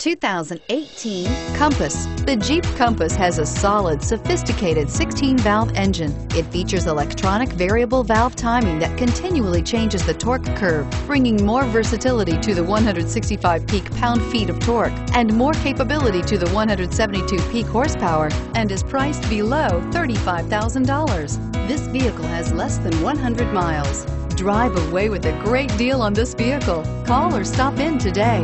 2018 Compass. The Jeep Compass has a solid, sophisticated 16-valve engine. It features electronic variable valve timing that continually changes the torque curve, bringing more versatility to the 165 peak pound-feet of torque and more capability to the 172 peak horsepower and is priced below $35,000. This vehicle has less than 100 miles. Drive away with a great deal on this vehicle. Call or stop in today.